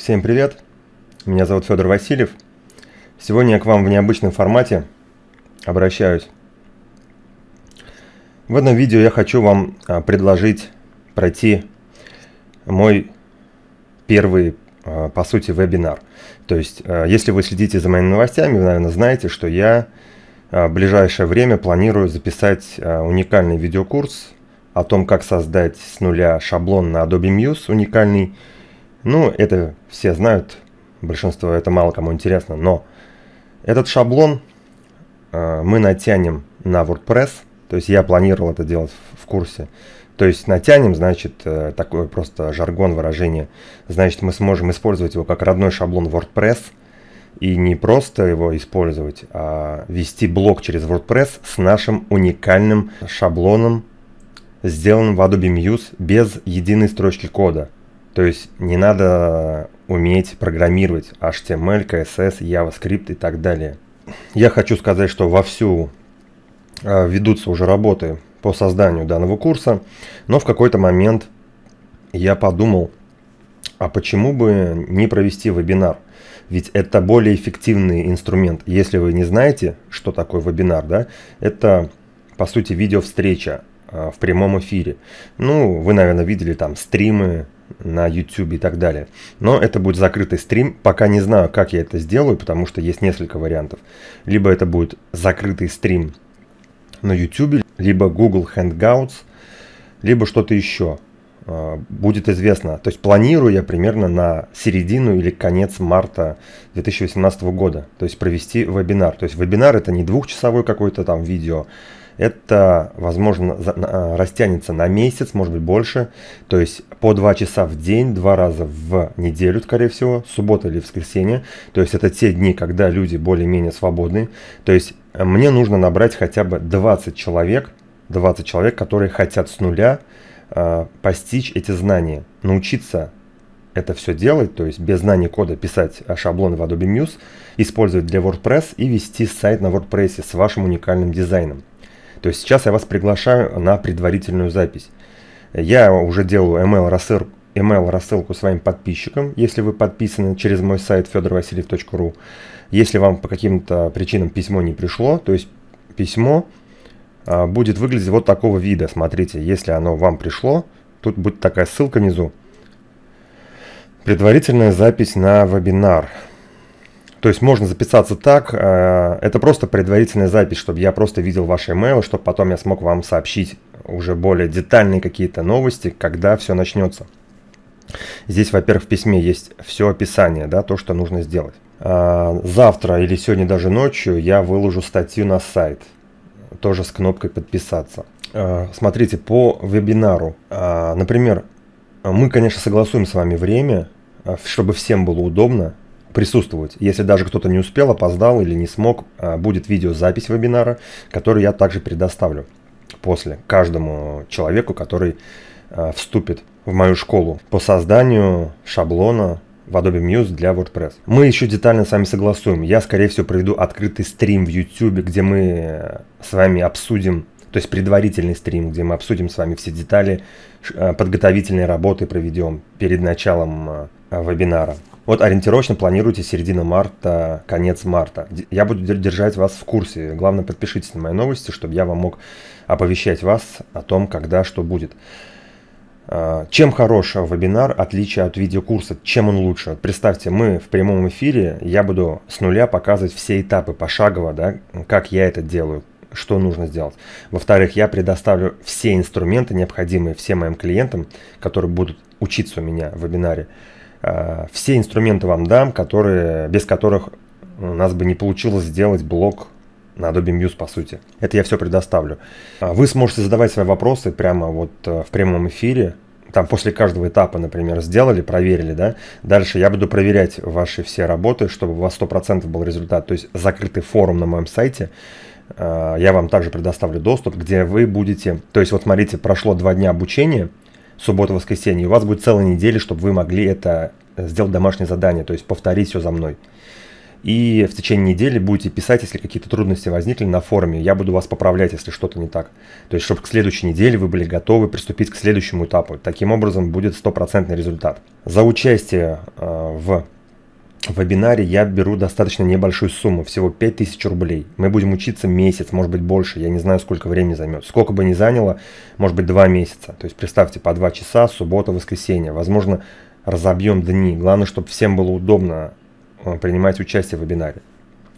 Всем привет! Меня зовут Федор Васильев. Сегодня я к вам в необычном формате обращаюсь. В этом видео я хочу вам а, предложить пройти мой первый, а, по сути, вебинар. То есть, а, если вы следите за моими новостями, вы, наверное, знаете, что я в ближайшее время планирую записать уникальный видеокурс о том, как создать с нуля шаблон на Adobe Muse уникальный. Ну, это все знают, большинство, это мало кому интересно, но этот шаблон э, мы натянем на WordPress, то есть я планировал это делать в, курсе. То есть натянем, значит, э, такой просто жаргон выражение, значит, мы сможем использовать его как родной шаблон WordPress, и не просто его использовать, а вести блок через WordPress с нашим уникальным шаблоном сделан в Adobe Muse без единой строчки кода. То есть не надо уметь программировать HTML, CSS, JavaScript и так далее. Я хочу сказать, что вовсю э, ведутся уже работы по созданию данного курса, но в какой-то момент я подумал, а почему бы не провести вебинар? Ведь это более эффективный инструмент. Если вы не знаете, что такое вебинар, да, это по сути видео-встреча Э, в прямом эфире. Ну, вы, наверное, видели там стримы на YouTube и так далее. Но это будет закрытый стрим. Пока не знаю, как я это сделаю, потому что есть несколько вариантов. Либо это будет закрытый стрим на YouTube, либо Google Hangouts, либо что-то еще. Э, будет известно. То есть планирую я примерно на середину или конец марта 2018 года. То есть провести вебинар. То есть вебинар это не двухчасовой какой-то там видео, это, возможно, а, растянется на месяц, может быть больше. То есть по 2 часа в день, два раза в неделю, скорее всего, суббота или воскресенье. То есть это те дни, когда люди более-менее свободны. То есть э, мне нужно набрать хотя бы 20 человек, 20 человек, которые хотят с нуля э, постичь эти знания, научиться это все делать, то есть без знаний кода писать шаблоны в Adobe Muse, использовать для WordPress и вести сайт на WordPress с вашим уникальным дизайном. То есть сейчас я вас приглашаю на предварительную запись. Я уже делаю email рассылку email рассылку своим подписчикам, если вы подписаны через мой сайт fedorvasiliev.ru. Если вам по каким-то причинам письмо не пришло, то есть письмо а, будет выглядеть вот такого вида. Смотрите, если оно вам пришло, тут будет такая ссылка внизу. Предварительная запись на вебинар. То есть можно записаться так, э, это просто предварительная запись, чтобы я просто видел ваши email, чтобы потом я смог вам сообщить уже более детальные какие-то новости, когда все начнется. Здесь, во-первых, в письме есть все описание, да, то, что нужно сделать. А, завтра или сегодня даже ночью я выложу статью на сайт, тоже с кнопкой подписаться. А, смотрите, по вебинару, а, например, мы, конечно, согласуем с вами время, чтобы всем было удобно, присутствовать. Если даже кто-то не успел, опоздал или не смог, а, будет видеозапись вебинара, которую я также предоставлю после каждому человеку, который а, вступит в мою школу по созданию шаблона в Adobe Muse для WordPress. Мы еще детально с вами согласуем. Я, скорее всего, проведу открытый стрим в YouTube, где мы э, с вами обсудим, то есть предварительный стрим, где мы обсудим с вами все детали, э, подготовительные работы проведем перед началом э, вебинара. Вот ориентировочно планируйте середина марта, конец марта. Я буду держать вас в курсе. Главное, подпишитесь на мои новости, чтобы я вам мог оповещать вас о том, когда что будет. А, чем хорош вебинар, отличие от видеокурса? Чем он лучше? Представьте, мы в прямом эфире, я буду с нуля показывать все этапы пошагово, да, как я это делаю, что нужно сделать. Во-вторых, я предоставлю все инструменты, необходимые всем моим клиентам, которые будут учиться у меня в вебинаре. Э, все инструменты вам дам, которые, без которых у нас бы не получилось сделать блог на Adobe Muse, по сути. Это я все предоставлю. А вы сможете задавать свои вопросы прямо вот э, в прямом эфире. Там после каждого этапа, например, сделали, проверили, да. Дальше я буду проверять ваши все работы, чтобы у вас 100% был результат. То есть закрытый форум на моем сайте. Э, я вам также предоставлю доступ, где вы будете... То есть вот смотрите, прошло два дня обучения – суббота, воскресенье. У вас будет целая неделя, чтобы вы могли это сделать домашнее задание, то есть повторить все за мной. И в течение недели будете писать, если какие-то трудности возникли на форуме. Я буду вас поправлять, если что-то не так. То есть, чтобы к следующей неделе вы были готовы приступить к следующему этапу. Таким образом, будет стопроцентный результат. За участие э, в в вебинаре я беру достаточно небольшую сумму, всего 5000 рублей. Мы будем учиться месяц, может быть больше, я не знаю, сколько времени займет. Сколько бы ни заняло, может быть 2 месяца. То есть представьте, по 2 часа, суббота, воскресенье. Возможно, разобьем дни. Главное, чтобы всем было удобно э, принимать участие в вебинаре.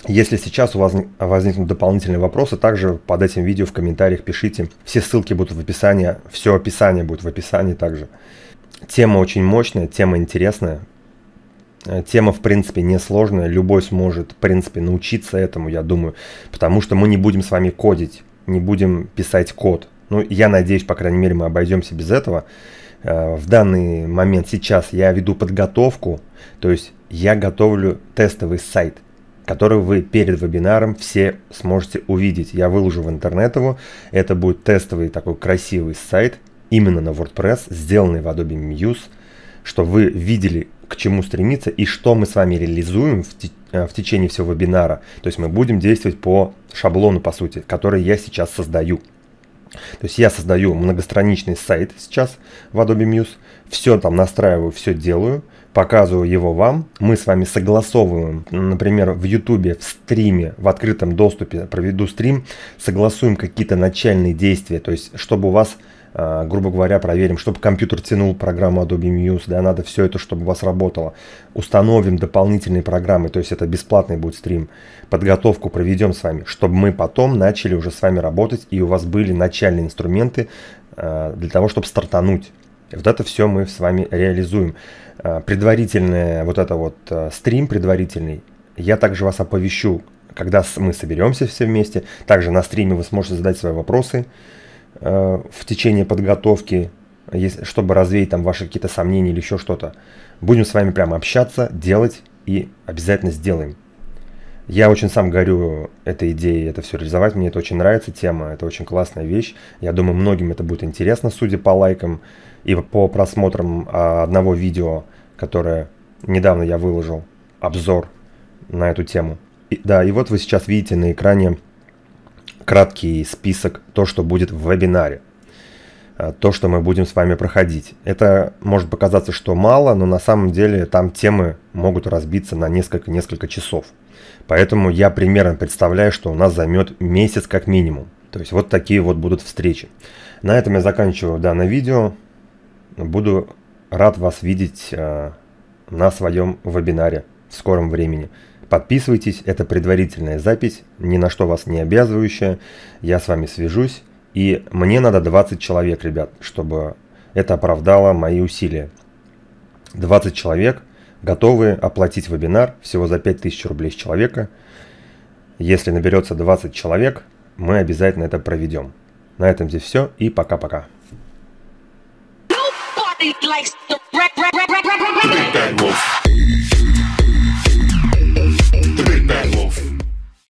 Если сейчас у вас возникнут дополнительные вопросы, также под этим видео в комментариях пишите. Все ссылки будут в описании, все описание будет в описании также. Тема очень мощная, тема интересная. Э, тема, в принципе, несложная, любой сможет, в принципе, научиться этому, я думаю, потому что мы не будем с вами кодить, не будем писать код. Ну, я надеюсь, по крайней мере, мы обойдемся без этого. Э, в данный момент сейчас я веду подготовку, то есть я готовлю тестовый сайт, который вы перед вебинаром все сможете увидеть. Я выложу в интернет его, это будет тестовый такой красивый сайт, именно на WordPress, сделанный в Adobe Muse, чтобы вы видели, к чему стремиться и что мы с вами реализуем в, э, в течение всего вебинара. То есть мы будем действовать по шаблону, по сути, который я сейчас создаю. То есть я создаю многостраничный сайт сейчас в Adobe Muse, все там настраиваю, все делаю, показываю его вам, мы с вами согласовываем, например, в YouTube, в стриме, в открытом доступе проведу стрим, согласуем какие-то начальные действия, то есть чтобы у вас грубо говоря, проверим, чтобы компьютер тянул программу Adobe Muse, да, надо все это, чтобы у вас работало. Установим дополнительные программы, то есть это бесплатный будет стрим. Подготовку проведем с вами, чтобы мы потом начали уже с вами работать, и у вас были начальные инструменты а, для того, чтобы стартануть. Вот это все мы с вами реализуем. А, предварительный вот это вот стрим предварительный, я также вас оповещу, когда мы соберемся все вместе. Также на стриме вы сможете задать свои вопросы. Э, в течение подготовки, чтобы развеять там ваши какие-то сомнения или еще что-то. Будем с вами прямо общаться, делать и обязательно сделаем. Я очень сам горю этой идеей, это все реализовать. Мне это очень нравится, тема, это очень классная вещь. Я думаю, многим это будет интересно, судя по лайкам и по просмотрам а, одного видео, которое недавно я выложил, обзор на эту тему. И, да, и вот вы сейчас видите на экране краткий список, то, что будет в вебинаре, а, то, что мы будем с вами проходить. Это может показаться, что мало, но на самом деле там темы могут разбиться на несколько-несколько часов. Поэтому я примерно представляю, что у нас займет месяц как минимум. То есть вот такие вот будут встречи. На этом я заканчиваю данное видео. Буду рад вас видеть э, на своем вебинаре в скором времени. Подписывайтесь, это предварительная запись, ни на что вас не обязывающая. Я с вами свяжусь. И мне надо 20 человек, ребят, чтобы это оправдало мои усилия. 20 человек готовы оплатить вебинар всего за 5000 рублей с человека. Если наберется 20 человек, мы обязательно это проведем. На этом здесь все и пока-пока. Nobody likes the